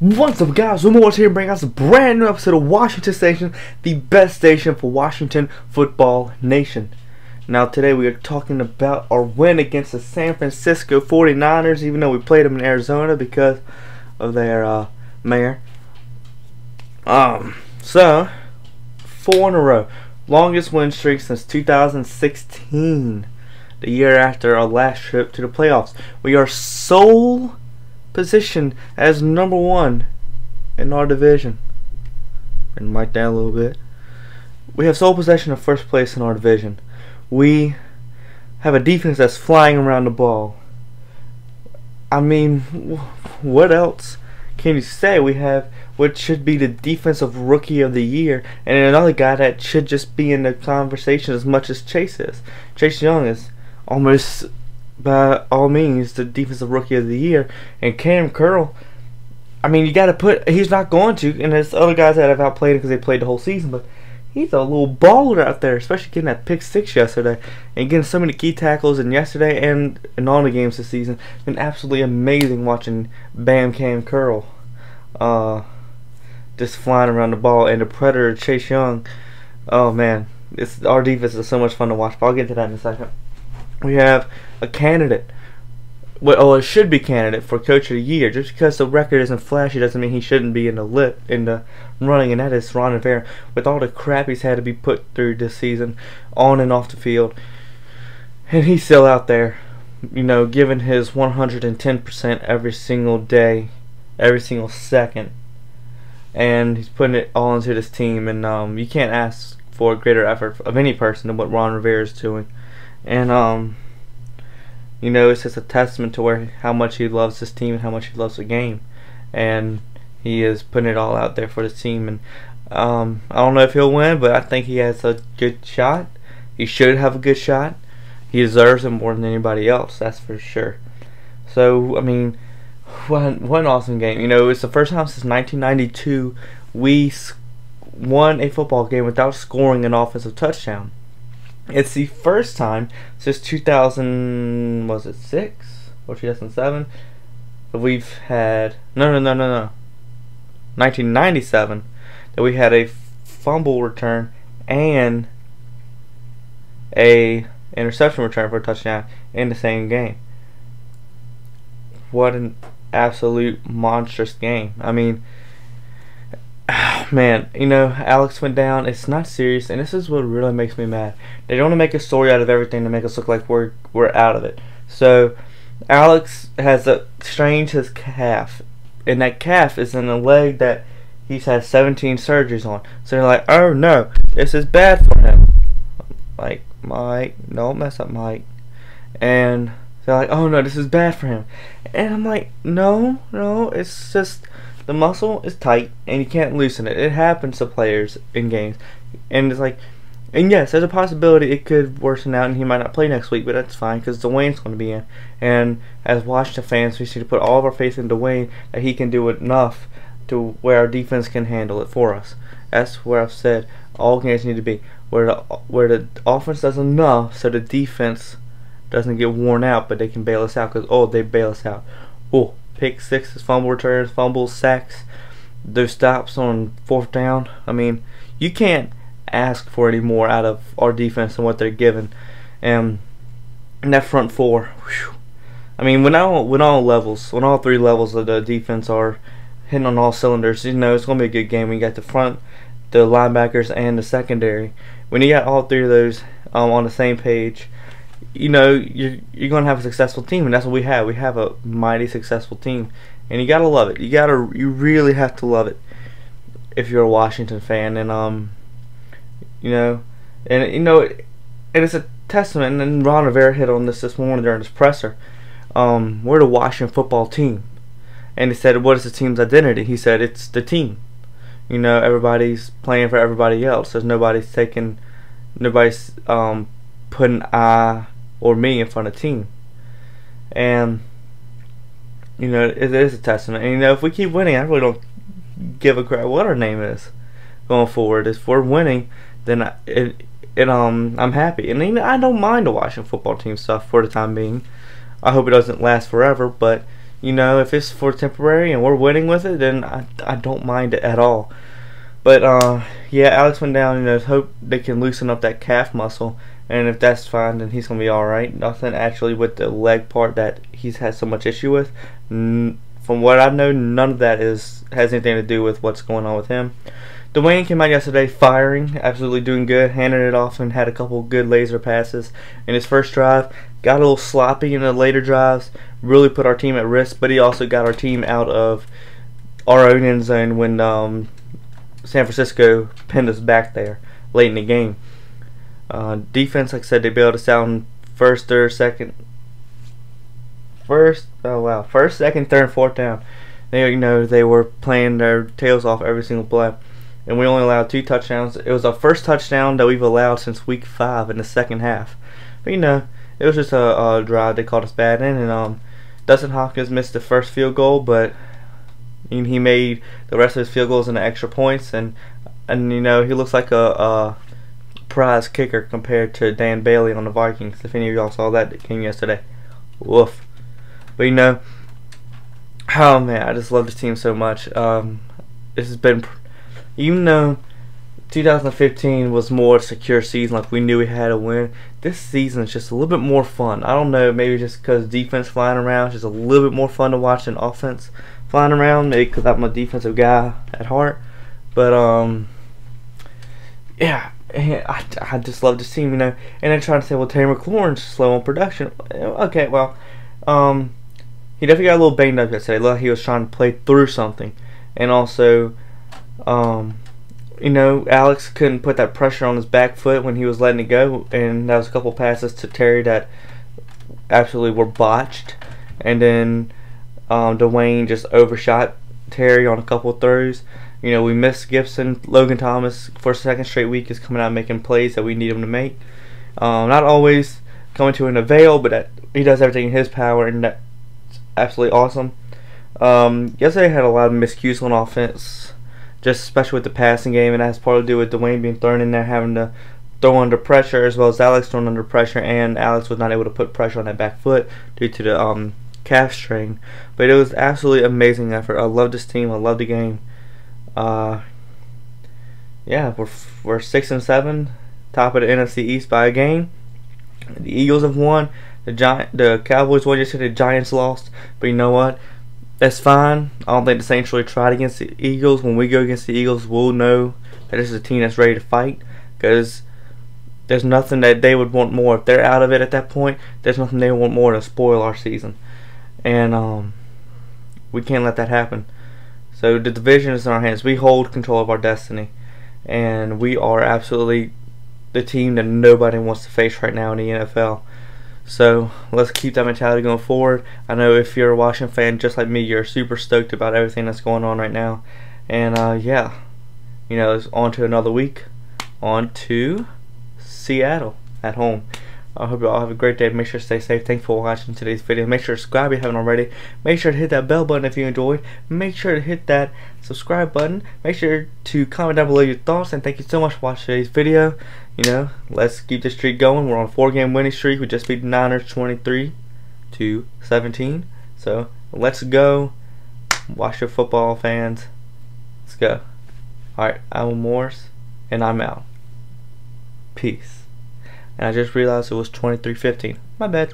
What's up guys, Morris here bringing us a brand new episode of Washington Station, the best station for Washington Football Nation. Now today we are talking about our win against the San Francisco 49ers, even though we played them in Arizona because of their uh, mayor. Um, so, four in a row. Longest win streak since 2016, the year after our last trip to the playoffs. We are sole positioned as number one in our division. And mic down a little bit. We have sole possession of first place in our division. We have a defense that's flying around the ball. I mean, what else can you say? We have what should be the defensive rookie of the year, and another guy that should just be in the conversation as much as Chase is. Chase Young is almost by all means the defensive rookie of the year. And Cam Curl, I mean, you got to put. He's not going to, and there's other guys that have outplayed him because they played the whole season, but. He's a little baller out there, especially getting that pick six yesterday and getting so many key tackles in yesterday and in all the games this season. It's been absolutely amazing watching Bam Cam Curl uh, just flying around the ball and the Predator Chase Young. Oh man, it's our defense is so much fun to watch. But I'll get to that in a second we have a candidate. Well, it should be candidate for coach of the year. Just because the record isn't flashy doesn't mean he shouldn't be in the lit in the running, and that is Ron Rivera. With all the crap he's had to be put through this season, on and off the field, and he's still out there, you know, giving his 110% every single day, every single second, and he's putting it all into this team. And um, you can't ask for a greater effort of any person than what Ron Rivera is doing and um, you know, it's just a testament to where how much he loves this team and how much he loves the game, and he is putting it all out there for the team. And um, I don't know if he'll win, but I think he has a good shot. He should have a good shot. He deserves it more than anybody else. That's for sure. So I mean, what what an awesome game! You know, it's the first time since 1992 we won a football game without scoring an offensive touchdown. It's the first time since 2000 was it six or 2007 that we've had no no no no no 1997 that we had a fumble return and a interception return for a touchdown in the same game. What an absolute monstrous game! I mean man, you know, Alex went down. It's not serious, and this is what really makes me mad. They don't want to make a story out of everything to make us look like we're we're out of it. So, Alex has a strained his calf, and that calf is in a leg that he's had 17 surgeries on. So they're like, oh no, this is bad for him. Like, Mike, don't mess up Mike. And they're like, oh no, this is bad for him. And I'm like, no, no, it's just the muscle is tight and you can't loosen it. It happens to players in games. And it's like, and yes, there's a possibility it could worsen out and he might not play next week, but that's fine because Dwayne's going to be in. And as Washington fans, we need to put all of our faith in Dwayne that he can do enough to where our defense can handle it for us. That's where I've said all games need to be where the where the offense does enough so the defense doesn't get worn out, but they can bail us out because oh they bail us out. Oh, pick sixes, fumble returns, fumbles, sacks, those stops on fourth down. I mean, you can't ask for any more out of our defense than what they're given. And in that front four, whew, I mean, when all when all levels, when all three levels of the defense are hitting on all cylinders, you know it's gonna be a good game. We got the front, the linebackers, and the secondary. When you got all three of those um, on the same page, you know you're you're gonna have a successful team, and that's what we have. We have a mighty successful team, and you gotta love it. You gotta you really have to love it if you're a Washington fan, and um, you know, and you know, and it's a testament. And Ron Rivera hit on this this morning during his presser. Um, we're the Washington football team, and he said, "What is the team's identity?" He said, "It's the team." You know, everybody's playing for everybody else. There's nobody's taking, nobody's um, putting I or me in front of team. And you know, it is a testament. And you know, if we keep winning, I really don't give a crap what our name is going forward. If we're winning, then I, it, it um I'm happy, and you know, I don't mind the Washington football team stuff for the time being. I hope it doesn't last forever, but You know, if it's for temporary and we're winning with it, then I, I don't mind it at all. But uh, yeah, Alex went down. You know, hope they can loosen up that calf muscle, and if that's fine, then he's gonna be all right. Nothing actually with the leg part that he's had so much issue with. N from what I know, none of that is has anything to do with what's going on with him. Dwayne came out yesterday firing, absolutely doing good, handing it off, and had a couple good laser passes in his first drive. Got a little sloppy in the later drives, really put our team at risk, but he also got our team out of our own end zone when um, San Francisco pinned us back there late in the game. Uh, defense, like I said, they bailed us out in first, third, second, first, oh wow, first, second, third, fourth down. They, you know, they were playing their tails off every single play and we only allowed two touchdowns. It was our first touchdown that we've allowed since week five in the second half. But you know, it was just a, a drive they called us bad in, and um, Dustin Hopkins missed the first field goal, but he made the rest of his field goals into extra points, and and you know he looks like a, a prize kicker compared to Dan Bailey on the Vikings. If any of y'all saw that game yesterday, woof. But you know, oh man, I just love this team so much. Um, this has been even though 2015 was more secure season, like we knew we had a win, this season is just a little bit more fun. I don't know, maybe just because defense flying around is just a little bit more fun to watch than offense flying around. Maybe because I'm a defensive guy at heart, but um, yeah, I, I just love to see him, you know. And they're trying to say, well, Terry McLaurin's slow on production. Okay, well, um, he definitely got a little banged up yesterday. Look, he was trying to play through something, and also um, you know, Alex couldn't put that pressure on his back foot when he was letting it go, and that was a couple passes to Terry that absolutely were botched, and then um, Dwayne just overshot Terry on a couple throws. You know, we missed Gibson. Logan Thomas for a second straight week is coming out making plays that we need him to make. Um, not always coming to an avail, but that, he does everything in his power, and that's absolutely awesome. Um, yesterday had a lot of miscues on offense just especially with the passing game, and that has part to do with Dwayne being thrown in there, having to throw under pressure, as well as Alex thrown under pressure, and Alex was not able to put pressure on that back foot due to the um, calf strain. But it was absolutely amazing effort. I love this team. I love the game. Uh, yeah, we're we're six and seven, top of the NFC East by a game. The Eagles have won. The Giant, the Cowboys won yesterday. The Giants lost. But you know what? that's fine. I don't think the Saints really tried against the Eagles. When we go against the Eagles, we'll know that this is a team that's ready to fight because there's nothing that they would want more. If they're out of it at that point, there's nothing they want more to spoil our season. And um, we can't let that happen. So the division is in our hands. We hold control of our destiny. And we are absolutely the team that nobody wants to face right now in the NFL. So let's keep that mentality going forward. I know if you're a Washington fan just like me, you're super stoked about everything that's going on right now. And uh, yeah, you know, it's on to another week. On to Seattle at home. I hope you all have a great day. Make sure to stay safe. Thanks for watching today's video. Make sure to subscribe if you haven't already. Make sure to hit that bell button if you enjoyed. Make sure to hit that subscribe button. Make sure to comment down below your thoughts. And thank you so much for watching today's video. You know, let's keep the streak going. We're on a four-game winning streak. We just beat the Niners 23 to 17. So let's go. Watch your football fans. Let's go. Alright, I'm Morris, and I'm out. Peace and I just realized it was 23.15. My bad.